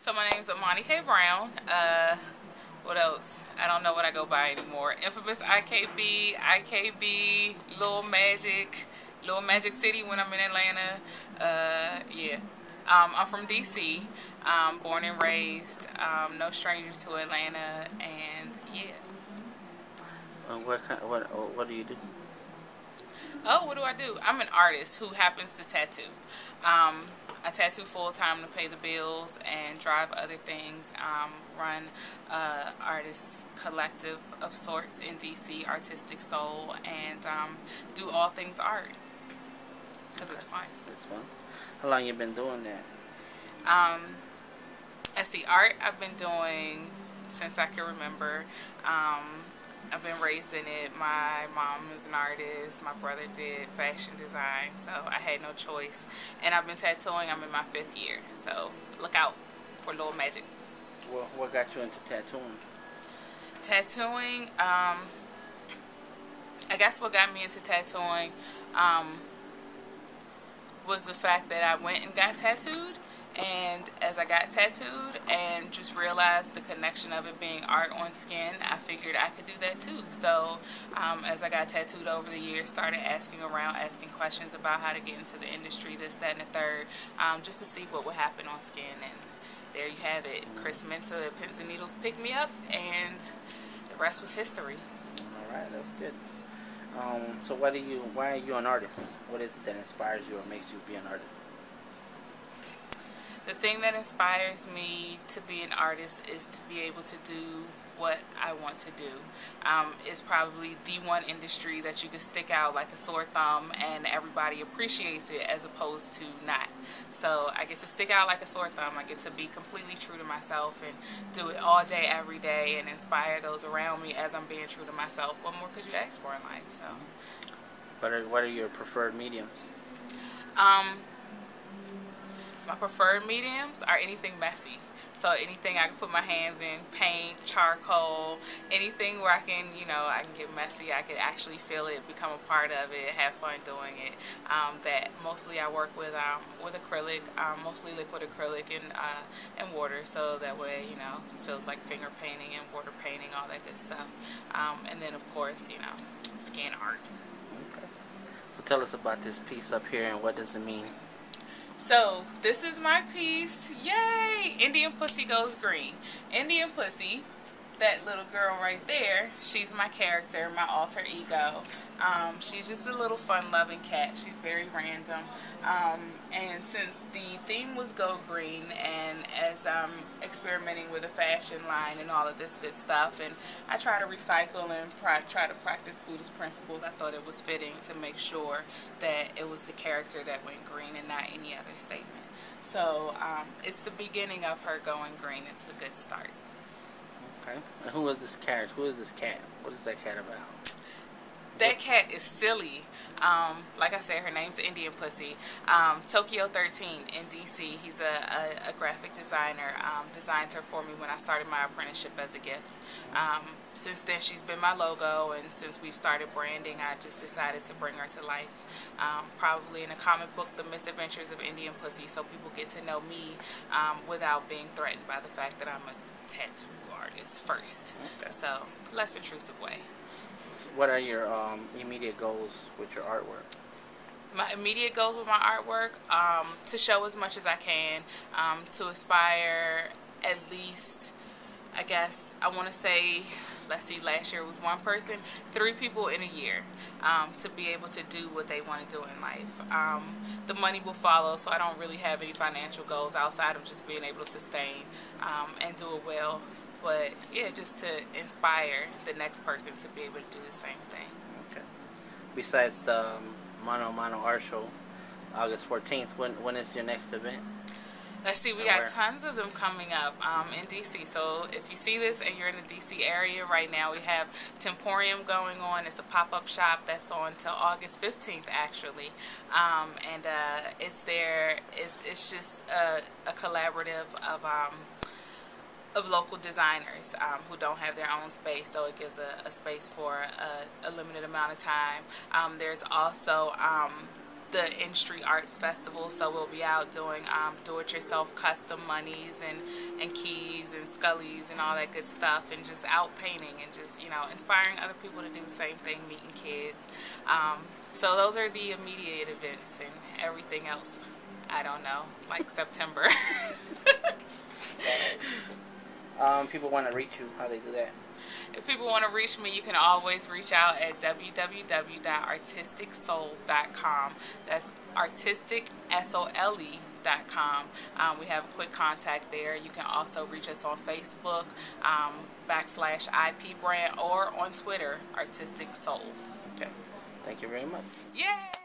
So my name's Imani K. Brown. Uh, what else? I don't know what I go by anymore. Infamous IKB, IKB, Little Magic, Little Magic City when I'm in Atlanta. Uh, yeah. Um, I'm from DC, um, born and raised, um, no stranger to Atlanta, and yeah. Uh, what kind? What? uh, What do you do? Oh, what do I do? I'm an artist who happens to tattoo. Um, I tattoo full time to pay the bills and drive other things. Um, run uh, artist collective of sorts in DC, Artistic Sole, and um, do all things art because it's fun. It's fun. How long you been doing that? Um, as the art I've been doing since I can remember. Um, I've been raised in it. My mom is an artist. My brother did fashion design, so I had no choice. And I've been tattooing. I'm in my fifth year, so look out for Little Magic. Well, what got you into tattooing? Tattooing. Um, I guess what got me into tattooing um, was the fact that I went and got tattooed. And as I got tattooed and just realized the connection of it being art on skin, I figured I could do that too. So um, as I got tattooed over the years, started asking around, asking questions about how to get into the industry, this, that, and the third, um, just to see what would happen on skin. And there you have it. Chris Mensa at Pins and Needles picked me up, and the rest was history. All right, that's good. Um, so, what do you? Why are you an artist? What is it that inspires you or makes you be an artist? The thing that inspires me to be an artist is to be able to do what I want to do. Um, it's probably the one industry that you can stick out like a sore thumb and everybody appreciates it as opposed to not. So I get to stick out like a sore thumb. I get to be completely true to myself and do it all day, every day, and inspire those around me as I'm being true to myself. What more could you ask for in life? So. What are What are your preferred mediums? Um, my preferred mediums are anything messy. So anything I can put my hands in, paint, charcoal, anything where I can, you know, I can get messy. I can actually feel it, become a part of it, have fun doing it. Um, that mostly I work with um, with acrylic, um, mostly liquid acrylic and uh, and water. So that way, you know, feels like finger painting and water painting, all that good stuff. Um, and then of course, you know, scan art. Okay. So, tell us about this piece up here and what does it mean? So this is my piece. Yay! Indian Pussy Goes Green. Indian Pussy, that little girl right there, she's my character, my alter ego. Um, she's just a little fun-loving cat. She's very random. Um, and since the theme was Go Green, and as I'm experimenting with a fashion line and all of this good stuff, and I try to recycle and try, try to practice Buddhist principles, I thought it was fitting to make sure that it was the character that went green and not any other statement. So um, it's the beginning of her going green. It's a good start. Okay. And who is this character? Who is this cat? What is that cat about? That cat is silly. Um, like I said, her name's Indian Pussy. Um, Tokyo 13 in DC. He's a, a, a graphic designer. Um, designed her for me when I started my apprenticeship as a gift. Um, since then, she's been my logo, and since we've started branding, I just decided to bring her to life. Um, probably in a comic book, The Misadventures of Indian Pussy, so people get to know me um, without being threatened by the fact that I'm a tattoo artist first. Okay. So, less intrusive way. So what are your um, immediate goals with your artwork? my immediate goals with my artwork um, to show as much as I can, um, to aspire at least, I guess, I want to say, let's see, last year was one person, three people in a year um, to be able to do what they want to do in life. Um, the money will follow, so I don't really have any financial goals outside of just being able to sustain um, and do it well. But yeah, just to inspire the next person to be able to do the same thing. Okay. Besides the um, Mono Mono Art Show, August 14th, when when is your next event? Let's see, we got tons of them coming up um, in DC. So if you see this and you're in the DC area right now, we have Temporium going on. It's a pop up shop that's on till August 15th, actually. Um, and uh, it's there, it's, it's just a, a collaborative of. Um, of local designers um, who don't have their own space, so it gives a, a space for a, a limited amount of time. Um, there's also um, the In Street Arts Festival. So we'll be out doing um, do-it-yourself custom Munnys and, and keys and scullies and all that good stuff, and just out painting and just you know inspiring other people to do the same thing, meeting kids. Um, so those are the immediate events, and everything else, I don't know, like September. um, people want to reach you. How they do that? If people want to reach me, you can always reach out at www.artisticsole.com. That's artistic, S-O-L-E, Dot com. Um, we have a quick contact there. You can also reach us on Facebook, um, backslash IP brand, or on Twitter, Artistic Sole. Okay. Thank you very much. Yay!